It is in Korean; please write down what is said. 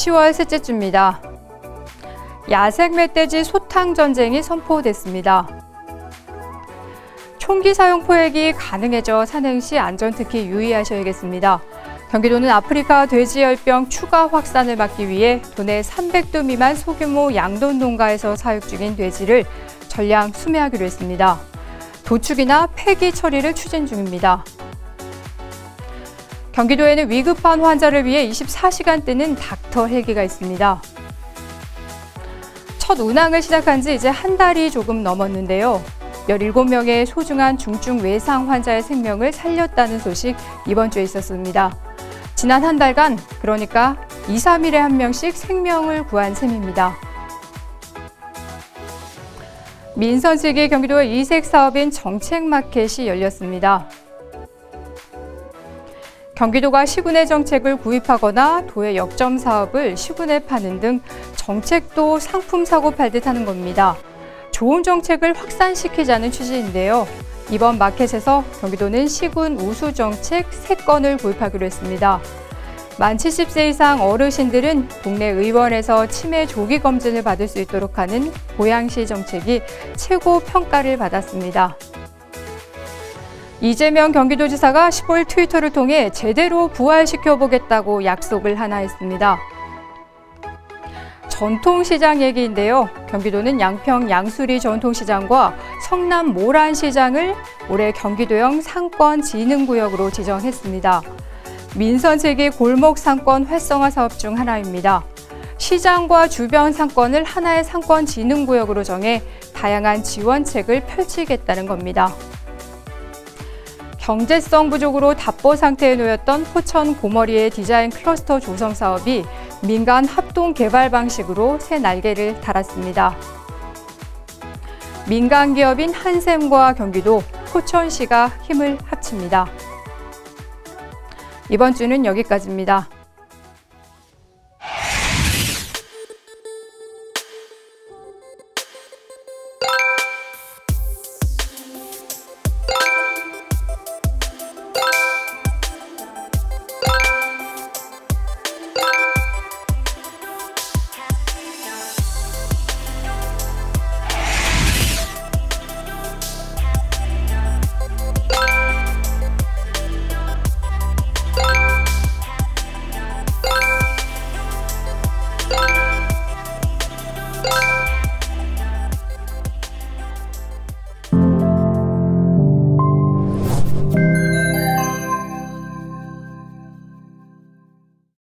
10월 셋째 주입니다. 야생 멧돼지 소탕 전쟁이 선포됐습니다. 총기 사용 포획이 가능해져 산행 시 안전 특히 유의하셔야겠습니다. 경기도는 아프리카 돼지열병 추가 확산을 막기 위해 도내 300도 미만 소규모 양돈 농가에서 사육 중인 돼지를 전량 수매하기로 했습니다. 도축이나 폐기 처리를 추진 중입니다. 경기도에는 위급한 환자를 위해 24시간 뜨는 닥터 헬기가 있습니다. 첫 운항을 시작한 지 이제 한 달이 조금 넘었는데요. 17명의 소중한 중증 외상 환자의 생명을 살렸다는 소식 이번 주에 있었습니다. 지난 한 달간 그러니까 2, 3일에 한 명씩 생명을 구한 셈입니다. 민선식이 경기도의 이색 사업인 정책마켓이 열렸습니다. 경기도가 시군의 정책을 구입하거나 도의 역점 사업을 시군에 파는 등 정책도 상품 사고 팔듯 하는 겁니다. 좋은 정책을 확산시키자는 취지인데요. 이번 마켓에서 경기도는 시군 우수 정책 3건을 구입하기로 했습니다. 만 70세 이상 어르신들은 동네 의원에서 치매 조기 검진을 받을 수 있도록 하는 고양시 정책이 최고 평가를 받았습니다. 이재명 경기도지사가 15일 트위터를 통해 제대로 부활시켜 보겠다고 약속을 하나 했습니다. 전통시장 얘기인데요. 경기도는 양평 양수리 전통시장과 성남 모란시장을 올해 경기도형 상권진흥구역으로 지정했습니다. 민선 세계 골목 상권 활성화 사업 중 하나입니다. 시장과 주변 상권을 하나의 상권진흥구역으로 정해 다양한 지원책을 펼치겠다는 겁니다. 경제성 부족으로 답보 상태에 놓였던 포천 고머리의 디자인 클러스터 조성 사업이 민간 합동 개발 방식으로 새 날개를 달았습니다. 민간 기업인 한샘과 경기도, 포천시가 힘을 합칩니다. 이번 주는 여기까지입니다.